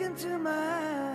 into my eyes.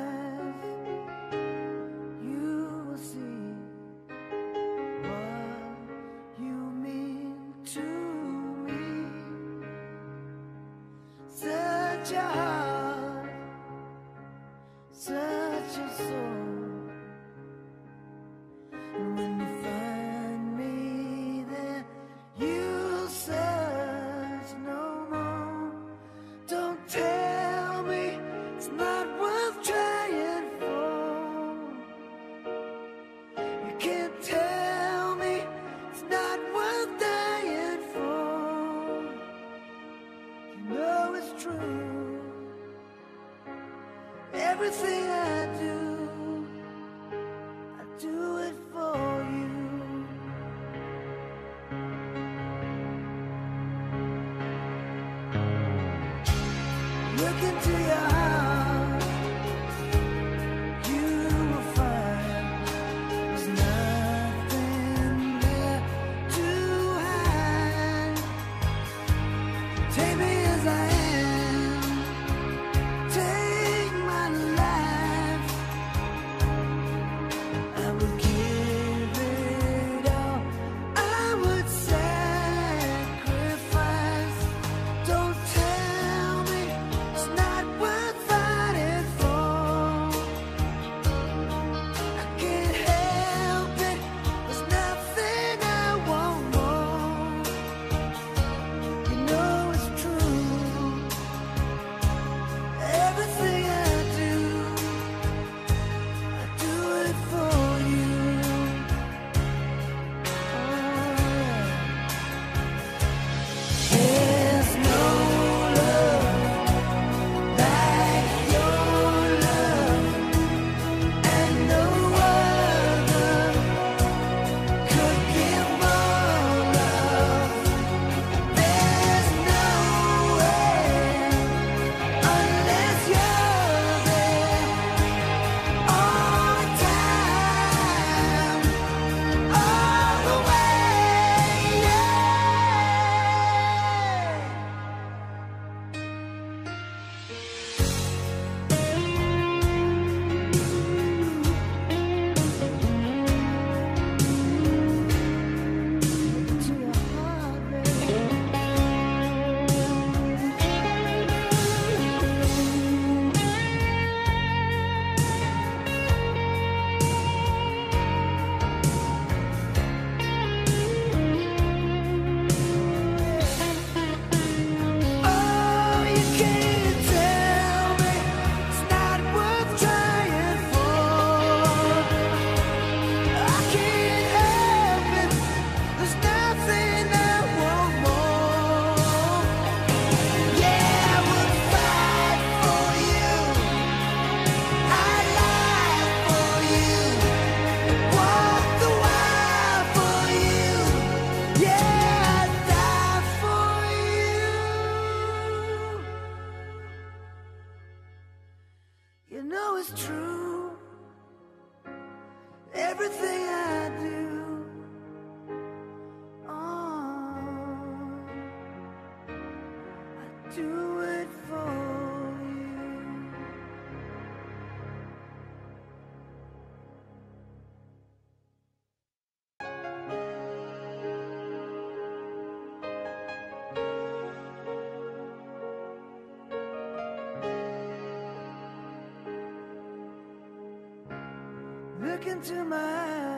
into my eyes.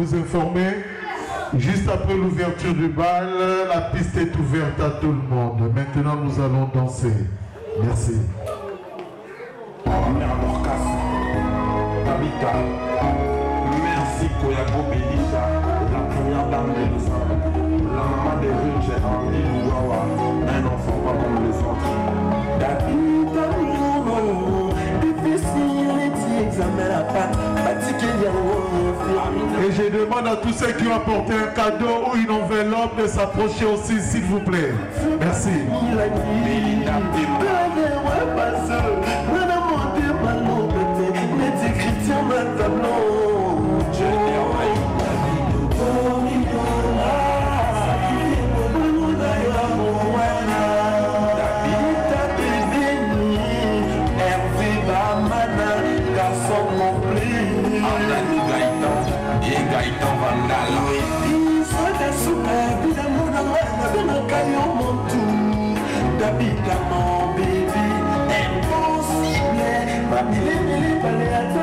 vous informer, juste après l'ouverture du bal, la piste est ouverte à tout le monde. Maintenant, nous allons danser. Merci. je demande à tous ceux qui ont apporté un cadeau ou une enveloppe de s'approcher aussi, s'il vous plaît. Merci. Merci. il est, il est, il est,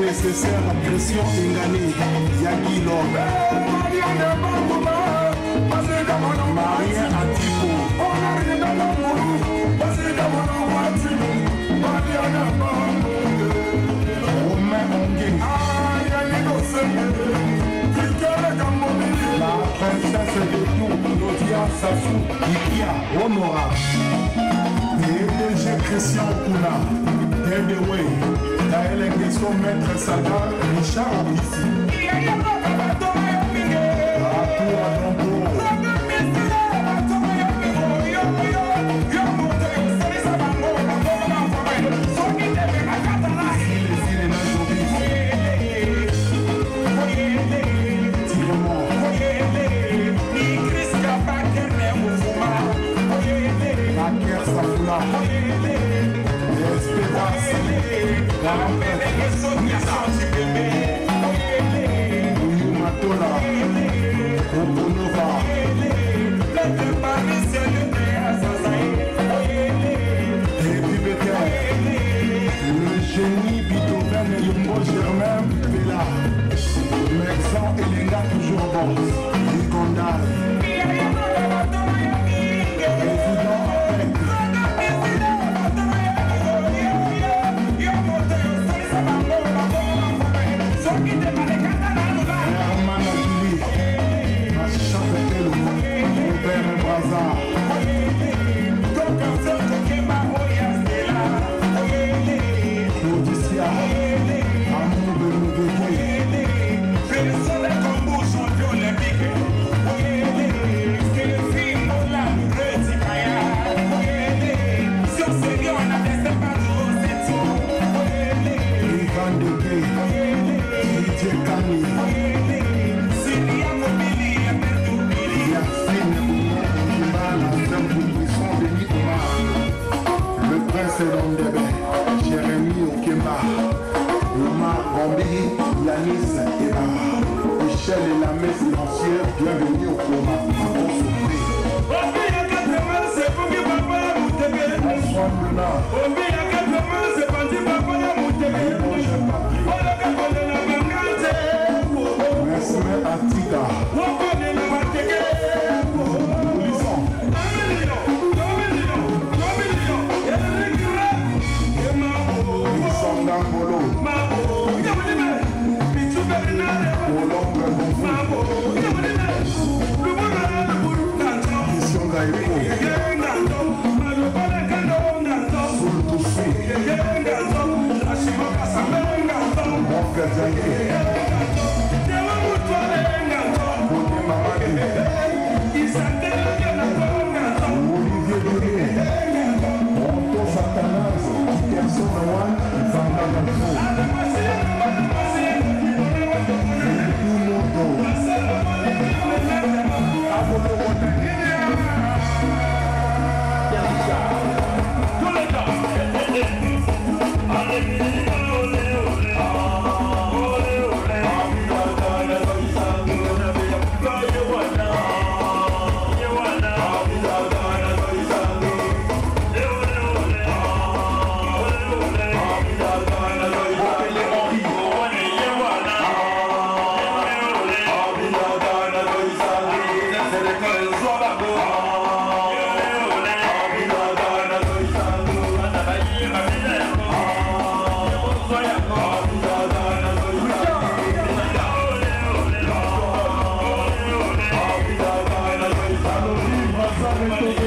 nécessaire à pression enganée ya kilo maria Sassou, Ikia, Omora. DG Christian Kuna, Dedewe, Taël Nguesso, Maître Sada, Richard Abissi. Ratour à Dongo, going, you gon' die. Mondebe, Jérémy Okemba, Loma Rambi, Yanis Eba, Michel et la messe silencieux, bienvenue au coma. Ensemble là. Mesme Atika. na ye Satanás, que é o seu nome, vai dar na wonderful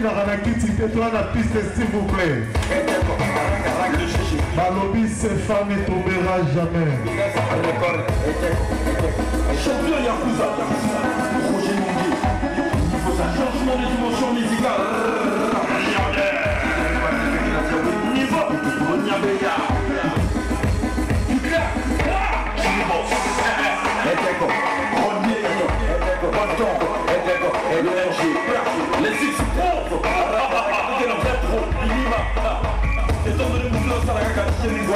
balinaka na kiti te to na piste s'il vous plaît balobi femme ne tombera jamais champion yakuza roger mongi changement de dimension musicale Gracias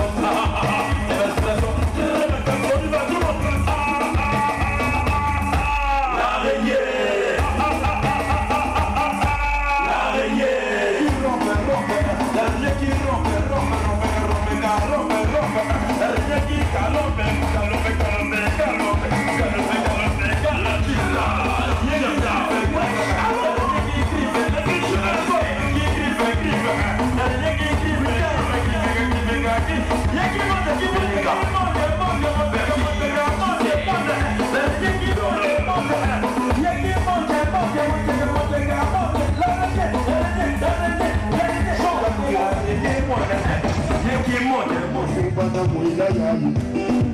mwila yayi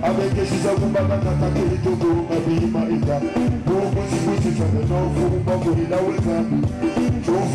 abegesiza kumbaga katakeri togoma biyima eka n'okunzikuziza ne n'ofumba mulina wegambi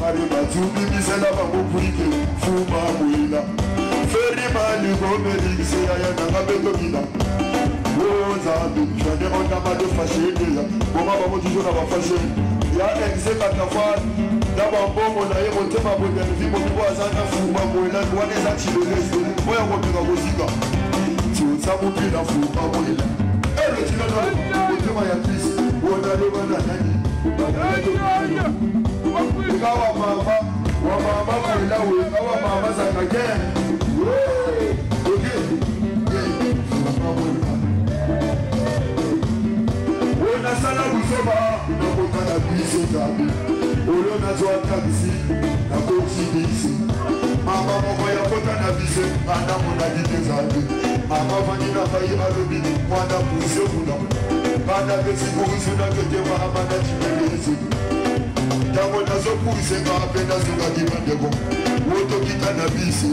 mari bajubimisela bango kuike fuma mwila feri maligomerikseya ya nanga betokila o nzambe jane ondama de fasheekeya boma bango toujours na bafashe ya exekatafar na bambongo na ye motema bodervi mobiko aza na fuma mwela wana eza tilorese oya komeka kozika tiosa mopila fuma mwela elotilana eh, motema ya krist wona lebana nani ka wa mama wa mama koyila wo ka wa mama sanga kɛ oke o nasala busoba nakota na biso kabi olo nazwa taxi nakoti bisi mama moko ya kota na biso andambo nalite zambi mama vandi na bai alobi mwana musemuna banda pesi kurusu nakete mahamana cibelesi ndabona zo kuyisenga apenda zingagibandeko wotokita na bisi yi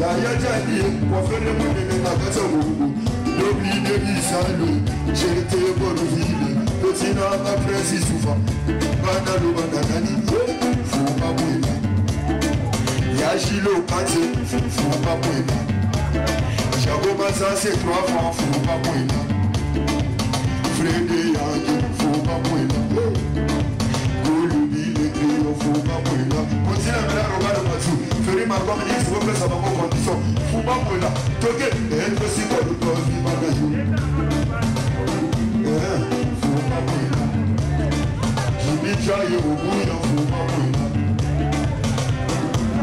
yayajadi wafele monene makasa mungu dobi debisalo cerete bonuvile lotina bapresi sufa banalo bananani fuma bwema yashilo kate fuma bwema jagobasase 3 franc fuma bwema frede yange fuma bwema golubile kreyo fuma bwema kotina melarobalopatu torí ma gbọ́ ní ìfowó fẹsẹ̀ ọmọ kọ̀ndíṣọ̀n fún báwo la tókè ẹ̀ ń fẹsí bọ́ọ̀lù tó fi má bẹ̀ yó. ẹ̀ fún báwo la jìbí jáyé ògùn yẹn fún báwo la.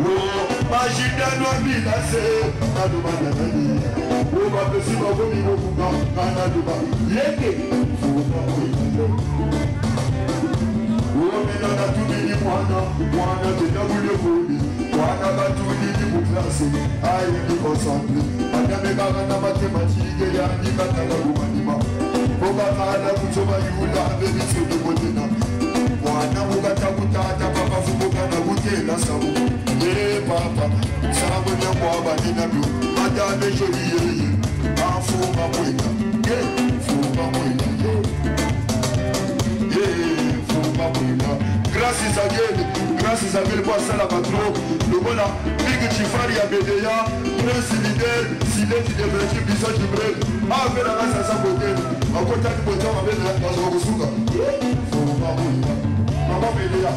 wò má ṣe dáná bí lásẹ̀ kánú má dàgbà ní ìyá wò má fẹsí bọ́ fún mi wò fún bá kánú àdùbà lédè fún báwo la. wò mí nana tún mi ní mọ́ná mọ́ná tẹ̀lé wúlé fún mi. Gracias a Dios, gracias à Dios, por à la po tokomona bigi chifari ya bedeya prince lider sileti deventu biso jibrel apelaka sasa kote akotaki botama pe nazwa kosuka mama bedeya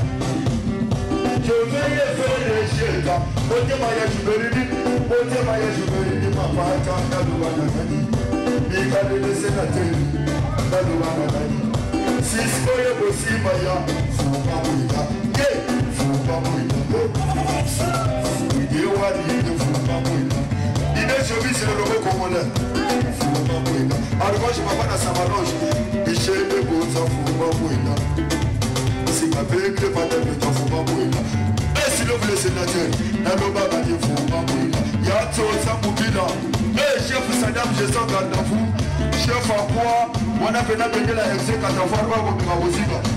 jeveye felejeka motema ya jiberidi motema ya jiberidi mapaka nalobanakai mikaledesenateli nalobanakai siskoye kosimba ya fuka boyeka ye c'est le logo congolais. Arrange papa na samarange. Michel de Bonza Fouba Mouena. C'est ma belle que madame de Fouba Mouena. Et si l'on voulait sénateur, la loba va dire Fouba Mouena. Yato Samboukila. Eh chef Saddam, je sens qu'à vous. Chef à quoi? On a fait la belle la FC quand on va voir mon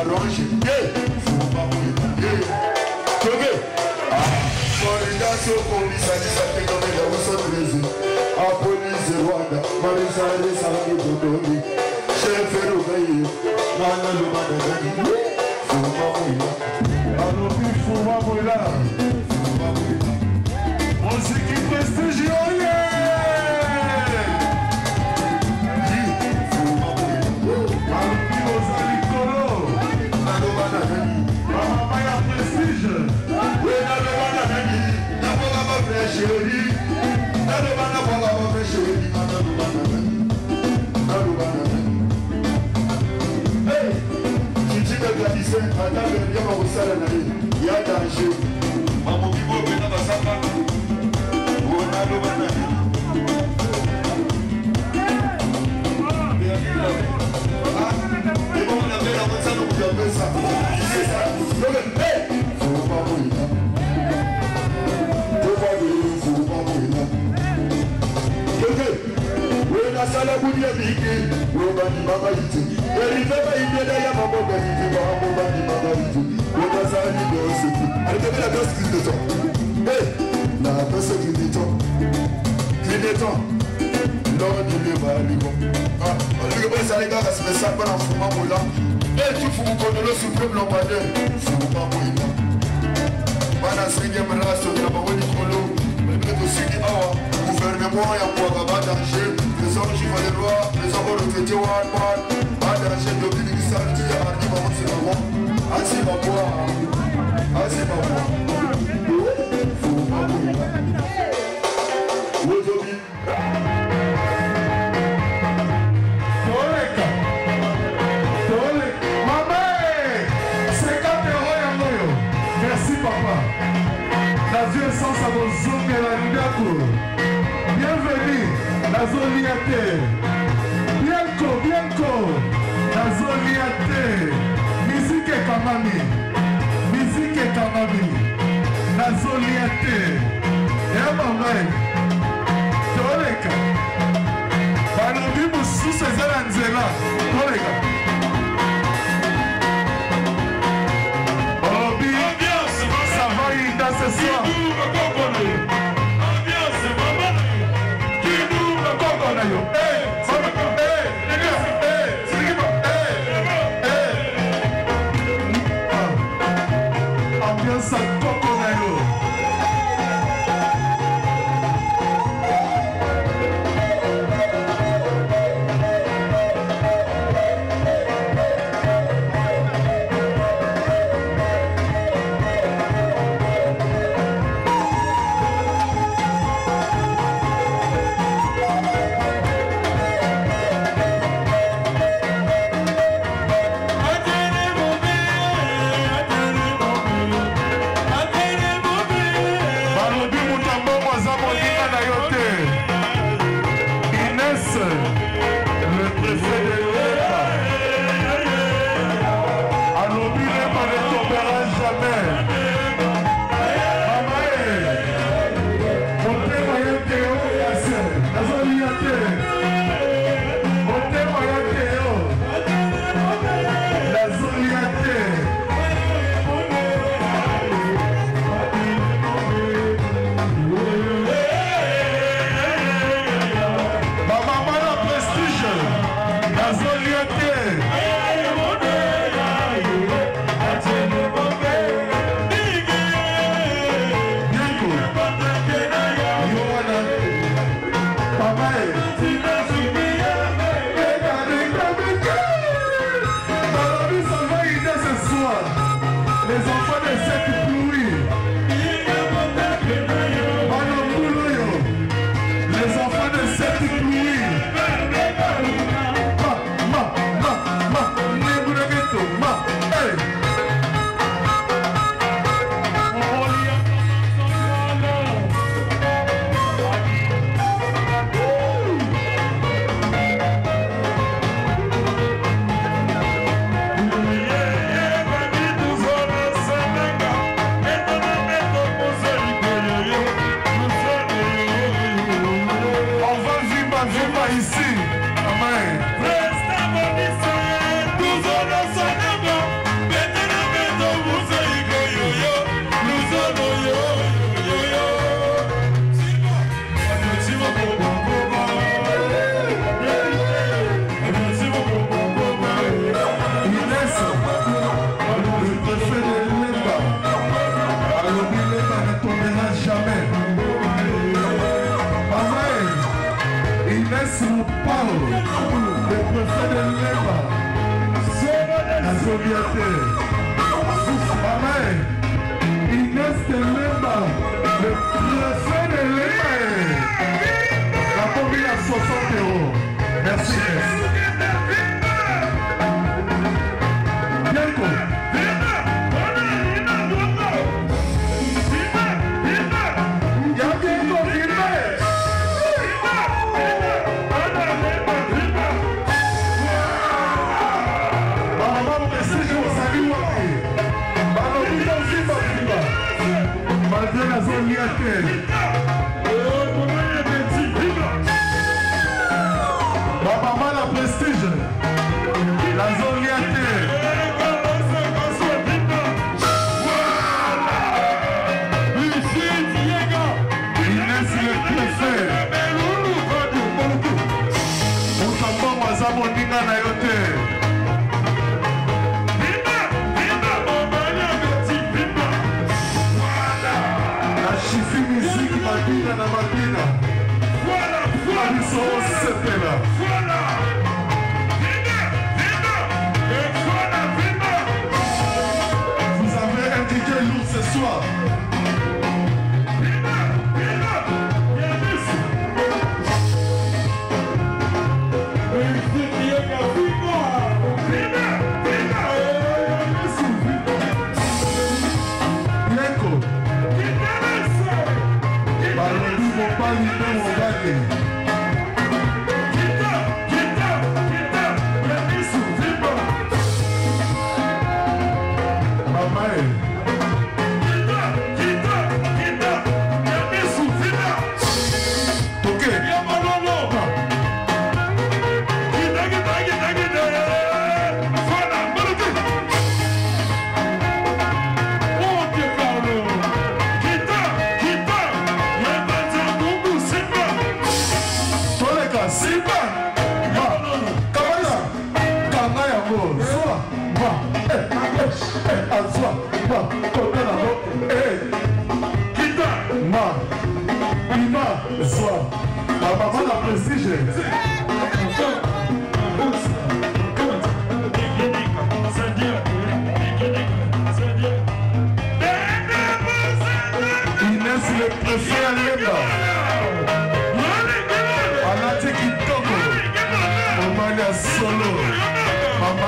ọ̀rọ̀ yeah, ṣe yé fún ọmọ òyìnbó yé. sókè àkọrin dá ata verdia bakosala na ye ya danger bakoki bopena basamba onalobana Asala budi ya biki, wobani mama iti. eliveba ibieda ya maboko yivi bahamoma bimanga yivi bonazali beoseki alekebela gaz clineton e la pese clineton clineton lordi lebalimo olingebo ezali kaka spesial mpona mfuma mola etufumukonolo supreme lombader fuma moila bana cinquième race na bango likolo malgré tosengi awa gouvernement ya mbwaka badange trésor chivaleroa trésor orotetie wan wan chef de clinique samedi à Mardi Maman c'est maman. Assez ma voix. Assez ma voix. Faut ma voix. Aujourd'hui. Merci papa. La vie sans sa bonne zone et la Bienvenue. La zone IAT. ekamami misiki ekamami nazolia te yabangai toleka balobi mosusu eza na nzela toleka les enfants de second pluie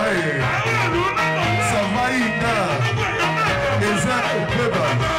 Ça va, Ida. Eza Obeba.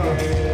Bye.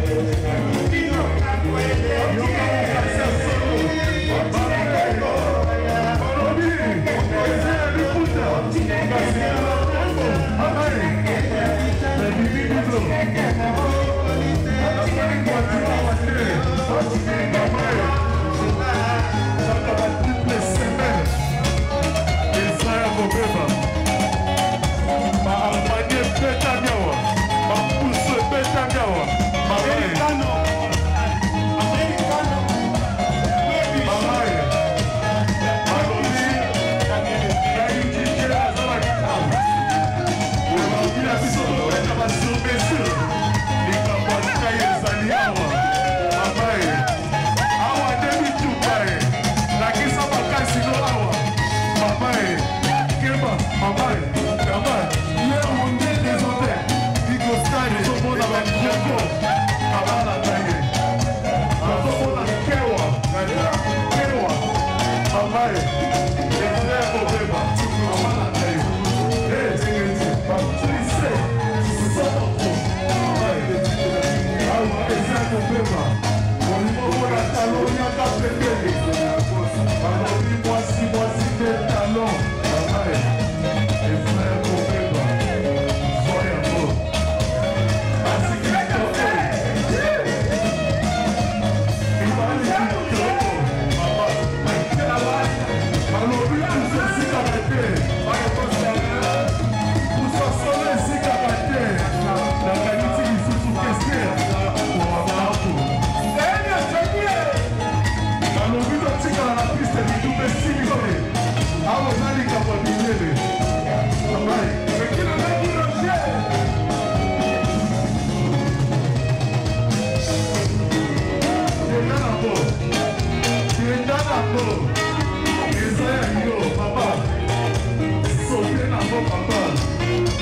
Moi, si, moi, si,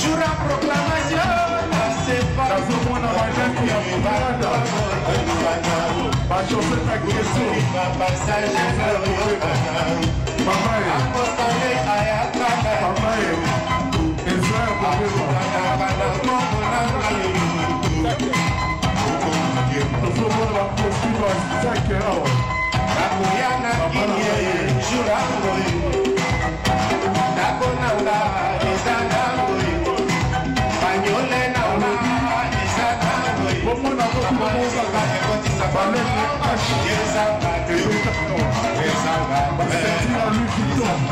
Jura eh, proclamación, hace Papai, Israel, eh. tozomona bakofi ba 5 awa bakoya na kinie jurangoi ndako naula eza nangoi banyole naula eza nangoi bomona bokomoka ekotisa balekash ezanga te ezanga basetina lukiton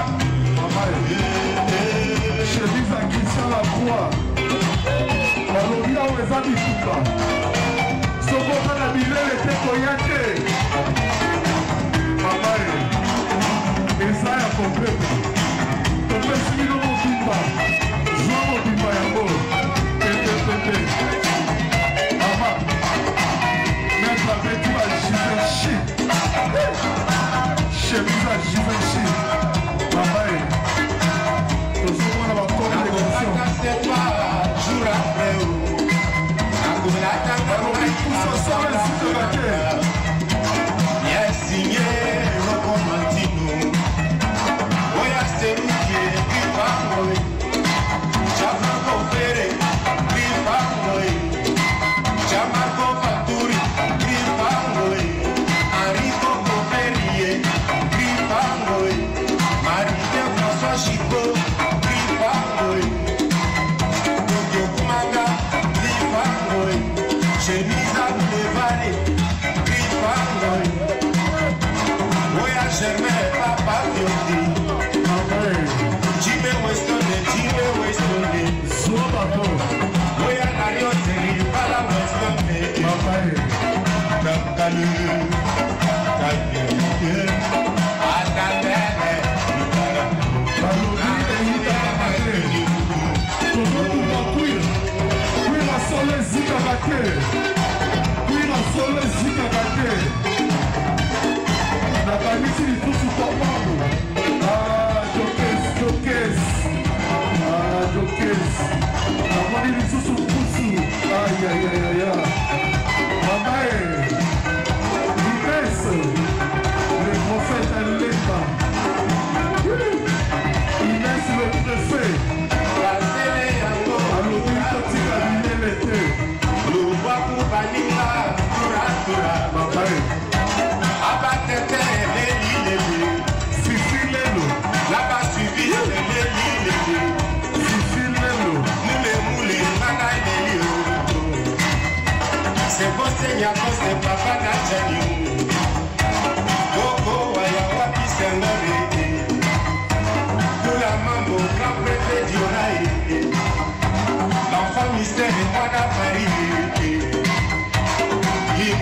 chérise a christian lacroix balobi awa eza bituka sokoka na bilele te koya te papa e, eza ya complete topesi bino mobimba zwa mobimba yango tetete papa maître abeti ba givenchy chemise ya givenchy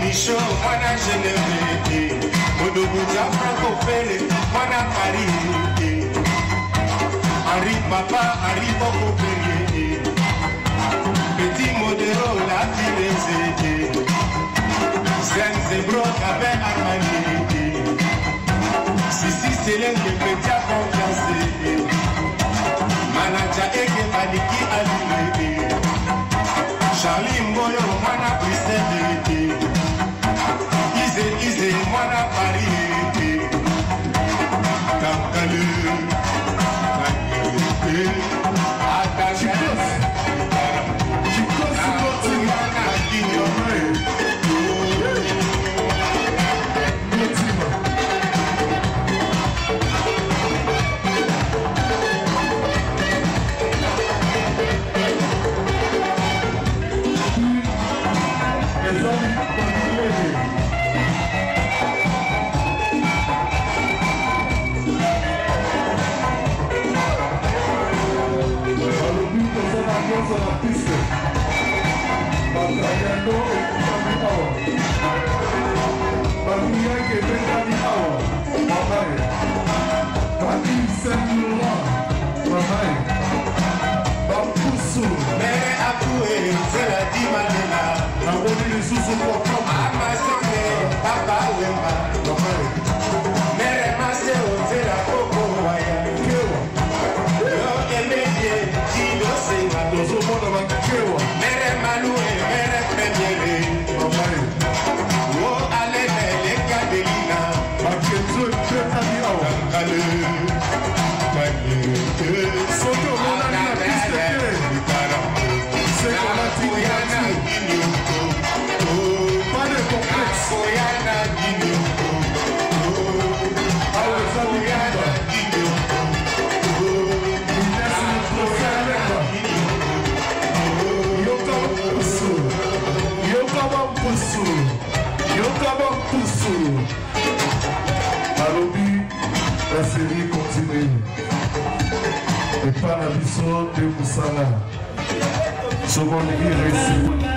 Michaud, mwana Geneve, Odobuja Franco Pele, mwana Paris, Henri Papa, Henri Boko Pele, Petit Modero, la Firenze, Grenzenbrock avait Armani Sisi Selenge Petia confiance Manaja Eke Aliki Alime Charlie Mboyo Mwana Christelle mabele seladi mandela nangoli lisusu kokoma amasange baba wemba world leaders.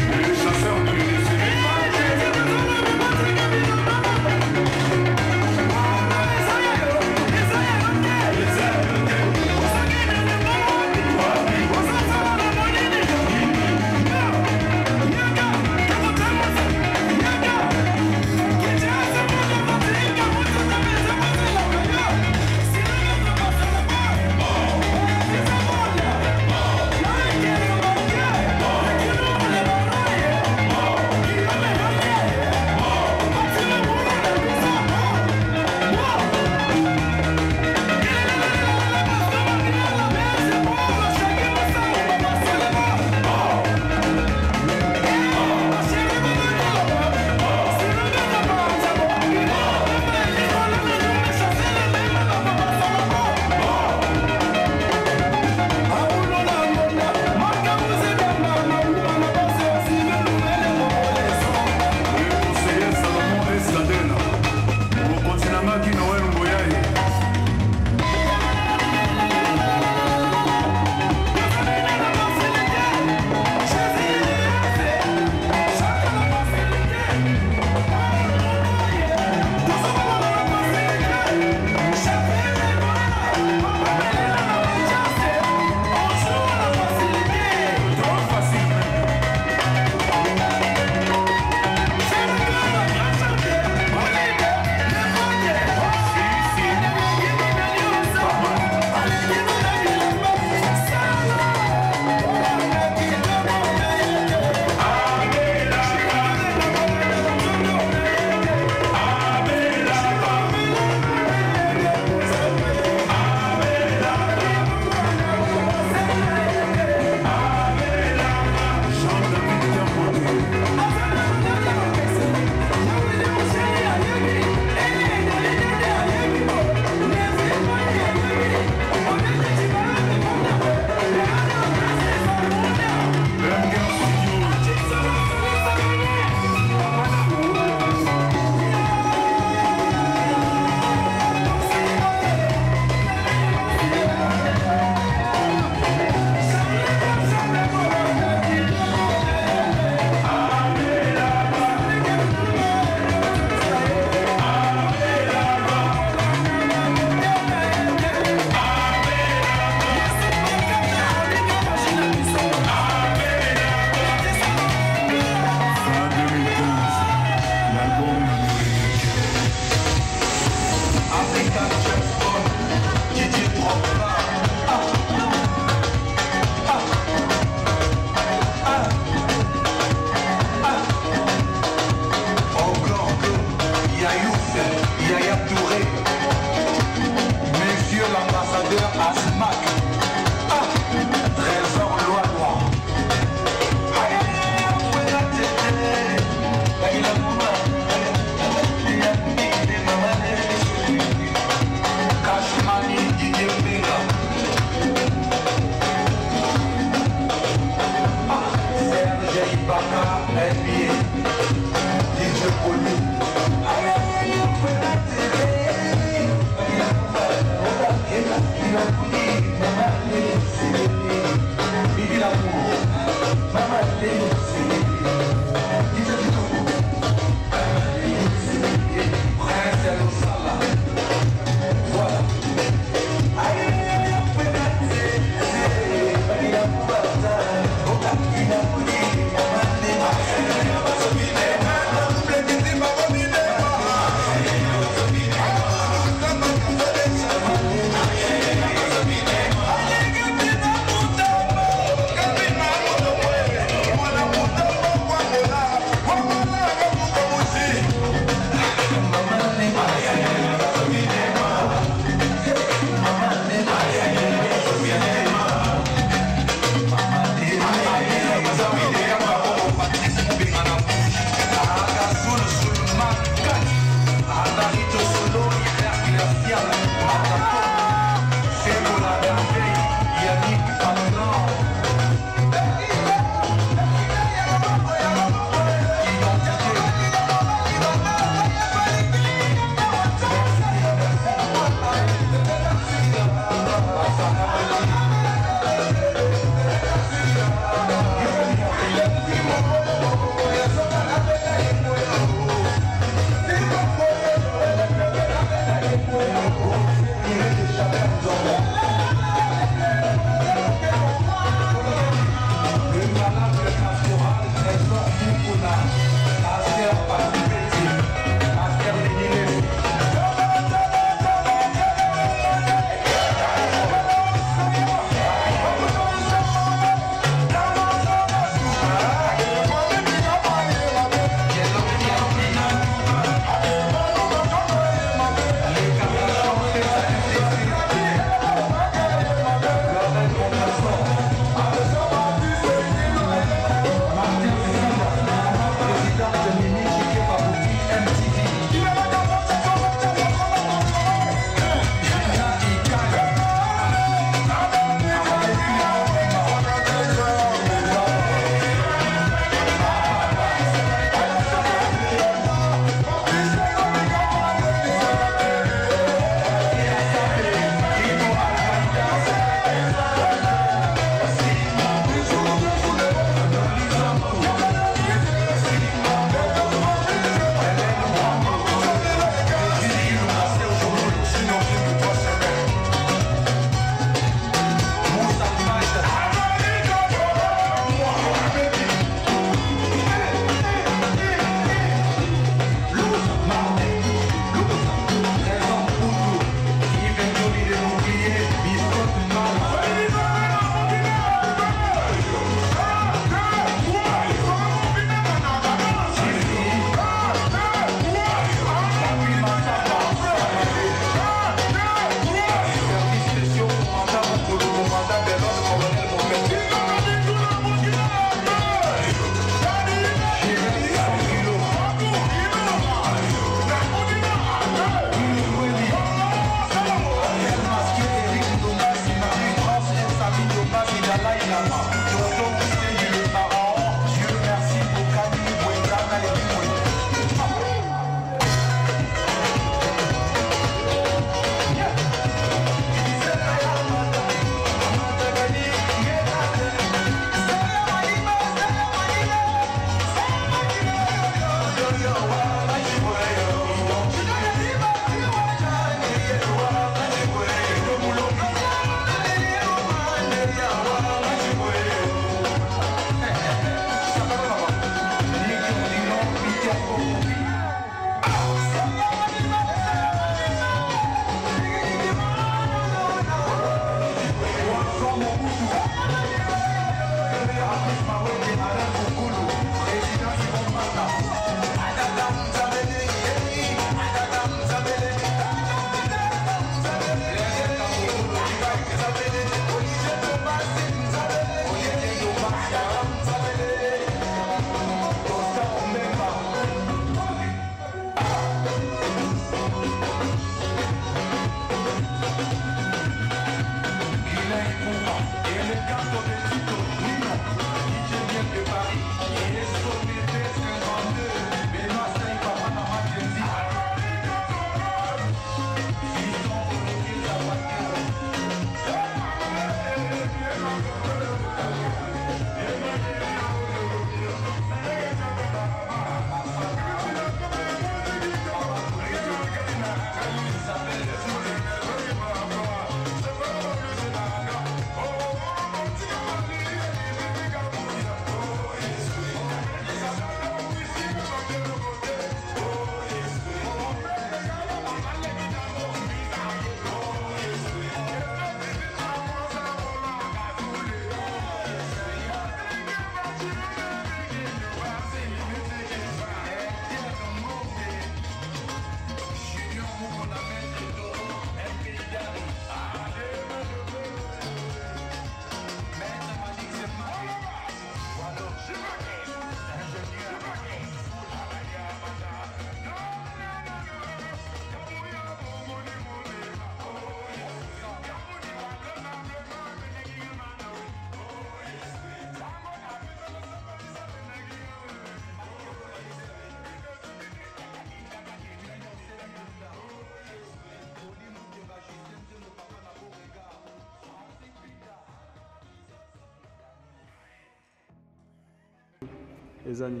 les amis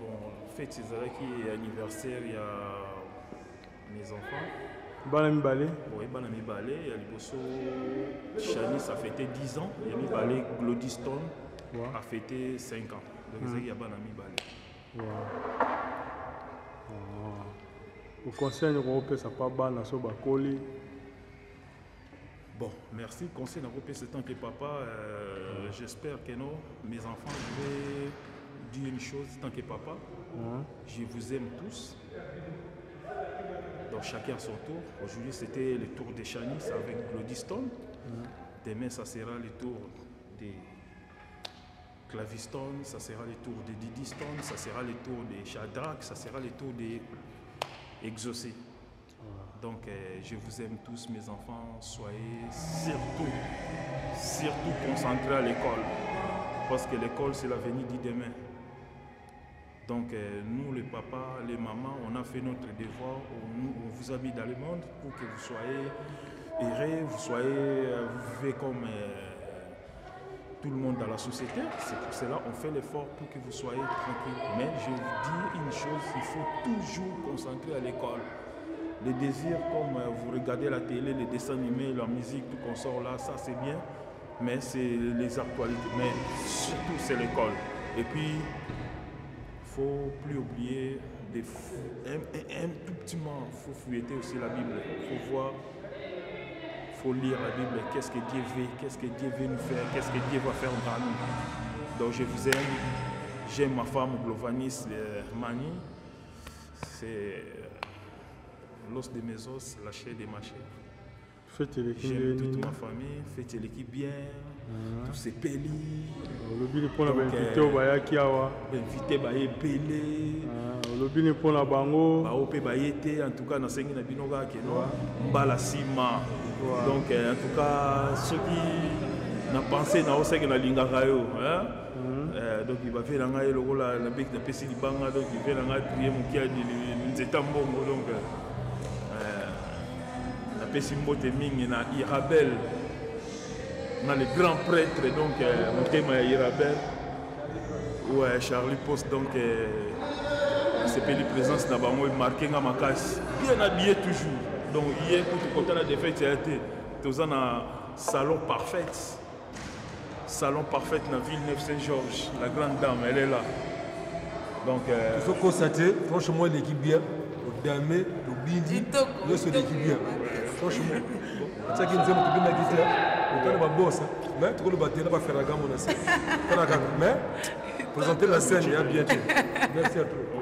Bon, en fait, a anniversaire a mes enfants. ami Balé oui a le ya chani ça fêtait 10 ans il y a ya mibale glodiston a fêté 5 ans donc ezalaki hmm. ya bana mibale wow. au oconseil ça opesa mpa bana so bakoli Bon, merci. Conseil européen, c'est tant que papa. Euh, j'espère que non, mes enfants, je vais dire une chose, tant que papa, hein? je vous aime tous. Donc chacun son tour. Aujourd'hui, c'était le tour des Chanis avec Claudie hein? Demain, ça sera le tour des Claviston, ça sera le tour des Didiston, ça sera le tour des Shadrach, ça sera le tour des Exaucés. Donc, euh, je vous aime tous, mes enfants. Soyez surtout, surtout concentrés à l'école. Parce que l'école, c'est l'avenir du demain. Donc euh, nous, les papas, les mamans, on a fait notre devoir, on, vous a mis dans le monde pour que vous soyez heureux, vous soyez, euh, vous vivez comme euh, tout le monde dans la société. C'est pour cela qu'on fait l'effort pour que vous soyez tranquille. Mais je vous dis une chose, il faut toujours concentrer à l'école. Les désirs comme vous regardez la télé, les dessins animés, la musique, tout qu'on sort là, ça c'est bien. Mais c'est les actualités. Mais surtout c'est l'école. Et puis faut plus oublier des, un, tout petit moment, faut fouiller aussi la Bible. faut voir, faut lire la Bible. Qu'est-ce que Dieu veut Qu'est-ce que Dieu veut nous faire Qu'est-ce que Dieu va faire dans nous Donc je vous aime. J'aime ma femme Glovanis Mani. C'est euh, l'os de mes os, la chair de ma chair. J'aime toute ma famille. Faites qui bien tosepeli ah, olobini mpona bainvite euh, oyo bayaki awa bainvite baye ebele ah, olobini la bango bao mpe baye te en tout cas nasengi na bino kaka keno ah. mbala Sima. donc euh, en tout cas ceux qui soki pensé pense na osenge nalingaka yo hein. mhm. euh, donc il bave na ngai lokola na pc du libanga donc ve na ngai prie mokia nzeta mbongo donc pc mbote mingi na irabel on a les grands prêtres, donc euh, Moukema Irabel, ou euh, Charlie Post, donc c'est euh, pays présence n'a pas marqué ma casse. Bien habillé toujours. Donc hier, pour tout côté la défaite, il a dans un salon parfait. Salon parfait dans la ville neuf saint georges La grande dame, elle est là. Donc, il faut constater, franchement, l'équipe bien. Au Damé, le Bindi, bien. Franchement. atiaki nzembo tobimaki te otana babosa mais tokoloba te na baferragamo na se tana kaka mais présenter la scène ya bien te merci à tous